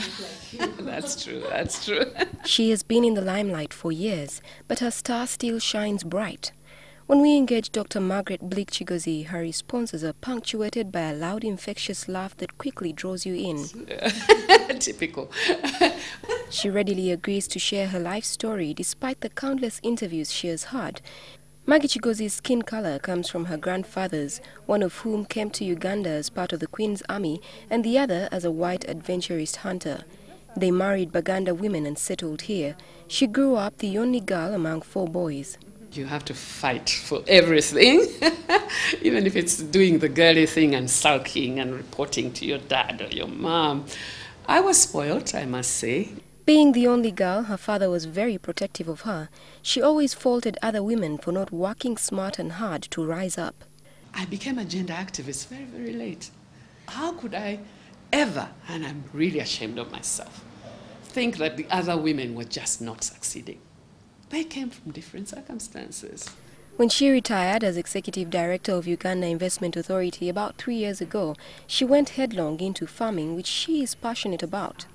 that's true, that's true. She has been in the limelight for years, but her star still shines bright. When we engage Dr. Margaret Blick her responses are punctuated by a loud, infectious laugh that quickly draws you in. Typical. she readily agrees to share her life story despite the countless interviews she has had. Maggie Kigozi's skin color comes from her grandfathers, one of whom came to Uganda as part of the Queen's Army and the other as a white adventurist hunter. They married Baganda women and settled here. She grew up the only girl among four boys. You have to fight for everything, even if it's doing the girly thing and sulking and reporting to your dad or your mom. I was spoiled, I must say. Being the only girl, her father was very protective of her. She always faulted other women for not working smart and hard to rise up. I became a gender activist very, very late. How could I ever, and I'm really ashamed of myself, think that the other women were just not succeeding? They came from different circumstances. When she retired as executive director of Uganda Investment Authority about three years ago, she went headlong into farming, which she is passionate about.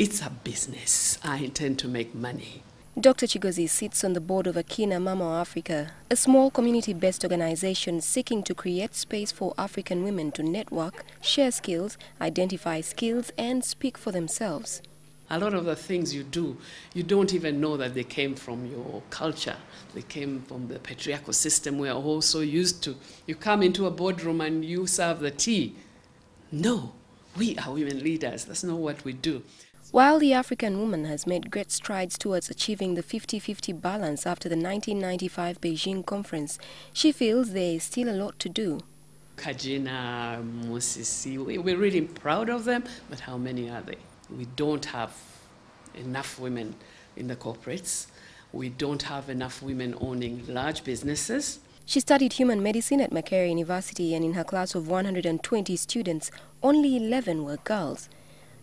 It's a business. I intend to make money. Dr. Kigozi sits on the board of Akina Mama Africa, a small community-based organization seeking to create space for African women to network, share skills, identify skills, and speak for themselves. A lot of the things you do, you don't even know that they came from your culture. They came from the patriarchal system we're all so used to. You come into a boardroom and you serve the tea. No, we are women leaders. That's not what we do. While the African woman has made great strides towards achieving the 50-50 balance after the 1995 Beijing conference, she feels there is still a lot to do. Kagina, Musisi, we're really proud of them, but how many are they? we don't have enough women in the corporates. We don't have enough women owning large businesses. She studied human medicine at Makerere University and in her class of 120 students, only 11 were girls.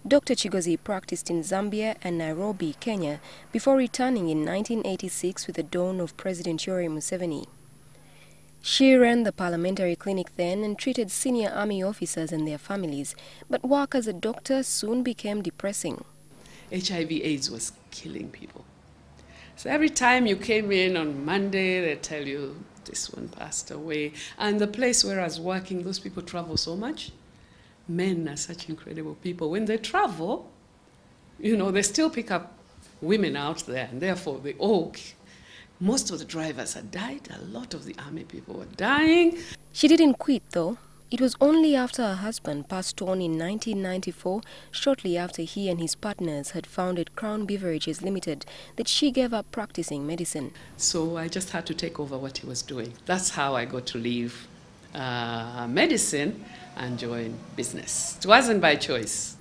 Dr. Kigozi practiced in Zambia and Nairobi, Kenya, before returning in 1986 with the dawn of President Yoweri Museveni. She ran the parliamentary clinic then and treated senior army officers and their families, but work as a doctor soon became depressing. HIV AIDS was killing people. So every time you came in on Monday, they tell you this one passed away. And the place where I was working, those people travel so much. Men are such incredible people. When they travel, you know, they still pick up women out there, and therefore the all most of the drivers had died. A lot of the army people were dying. She didn't quit, though. It was only after her husband passed on in 1994, shortly after he and his partners had founded Crown Beverages Limited, that she gave up practicing medicine. So I just had to take over what he was doing. That's how I got to leave uh, medicine and join business. It wasn't by choice.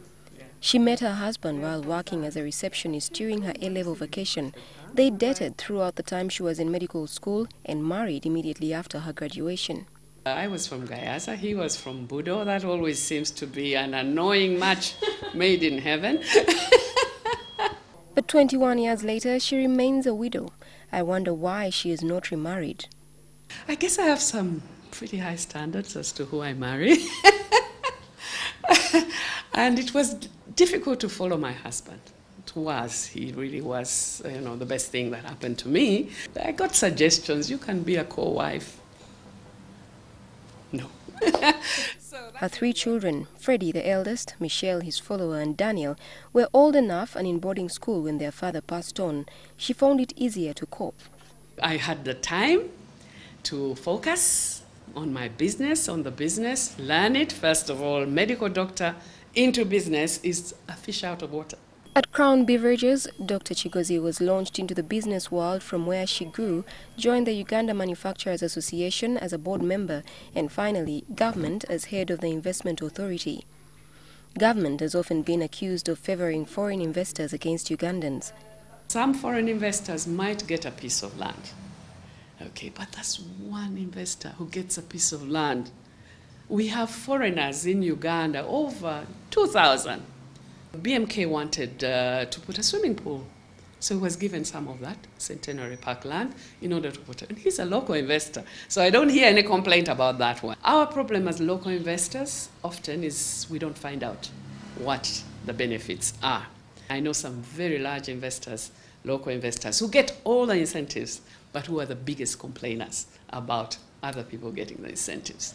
She met her husband while working as a receptionist during her A-level vacation. They dated throughout the time she was in medical school and married immediately after her graduation. I was from Gayaza, he was from Budo. That always seems to be an annoying match made in heaven. but 21 years later, she remains a widow. I wonder why she is not remarried. I guess I have some pretty high standards as to who I marry. and it was difficult to follow my husband. It was. He really was, you know, the best thing that happened to me. I got suggestions. You can be a co-wife. No. Her three children, Freddie the eldest, Michelle his follower, and Daniel, were old enough and in boarding school when their father passed on. She found it easier to cope. I had the time to focus on my business, on the business, learn it. First of all, medical doctor, into business is a fish out of water. At Crown Beverages, Dr. Kigozi was launched into the business world from where she grew, joined the Uganda Manufacturers Association as a board member, and finally, government as head of the Investment Authority. Government has often been accused of favoring foreign investors against Ugandans. Some foreign investors might get a piece of land. Okay, but that's one investor who gets a piece of land we have foreigners in Uganda, over 2,000. BMK wanted uh, to put a swimming pool. So he was given some of that, Centenary Park land, in order to put it. And he's a local investor. So I don't hear any complaint about that one. Our problem as local investors often is we don't find out. what the benefits are. I know some very large investors, local investors, who get all the incentives, but who are the biggest complainers about other people getting the incentives.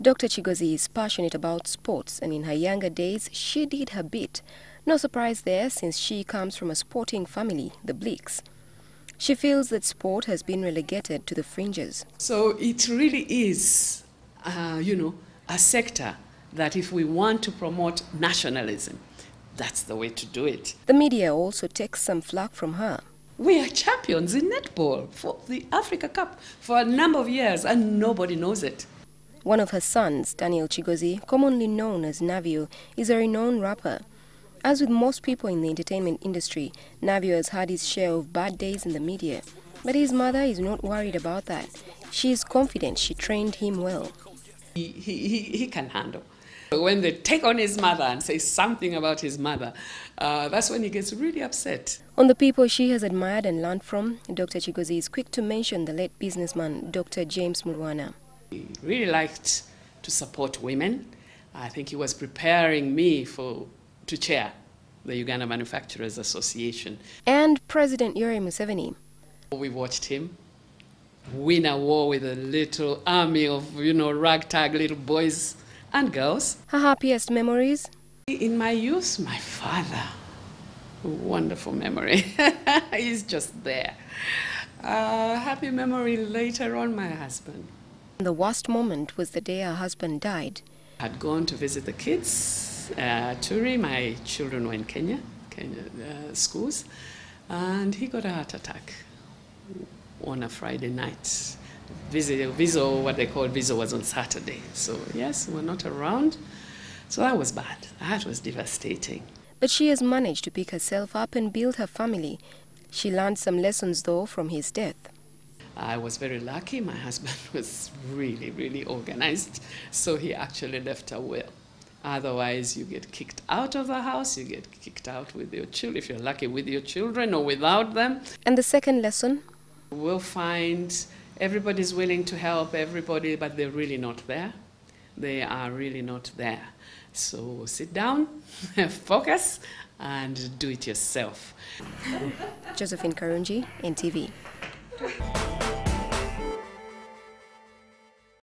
Dr. Kigozi is passionate about sports, and in her younger days, she did her bit. No surprise there, since she comes from a sporting family, the Blicks. She feels that sport has been relegated to the fringes. So it really is, uh, you know, a sector that if we want to promote nationalism, that's the way to do it. The media also takes some flack from her. We are champions in netball for the Africa Cup for a number of years, and nobody knows it. One of her sons, Daniel Kigozi, commonly known as Navio, is a renowned rapper. As with most people in the entertainment industry, Navio has had his share of bad days in the media. But his mother is not worried about that. She is confident she trained him well. He, he, he, he can handle. When they take on his mother and say something about his mother, uh, that's when he gets really upset. On the people she has admired and learned from, Dr. Kigozi is quick to mention the late businessman Dr. James Mulwana. He really liked to support women. I think he was preparing me for to chair the Uganda Manufacturers Association. And President Yoweri Museveni. We watched him win a war with a little army of, you know, ragtag little boys and girls. Her happiest memories? In my youth, my father. Wonderful memory. He's just there. Uh, happy memory later on, my husband. The worst moment was the day her husband died. I'd gone to visit the kids uh, Turi. My children were in Kenya, Kenya uh, schools, and he got a heart attack on a Friday night. Visit, Viso, what they call Viso, was on Saturday. So, yes, we're not around. So that was bad. That was devastating. But she has managed to pick herself up and build her family. She learned some lessons, though, from his death. I was very lucky. My husband was really, really organized. So he actually left a will. Otherwise, you get kicked out of the house, you get kicked out with your children, if you're lucky, with your children or without them. And the second lesson? We'll find everybody's willing to help everybody, but they're really not there. They are really not there. So sit down, focus, and do it yourself. Josephine Karungi, NTV.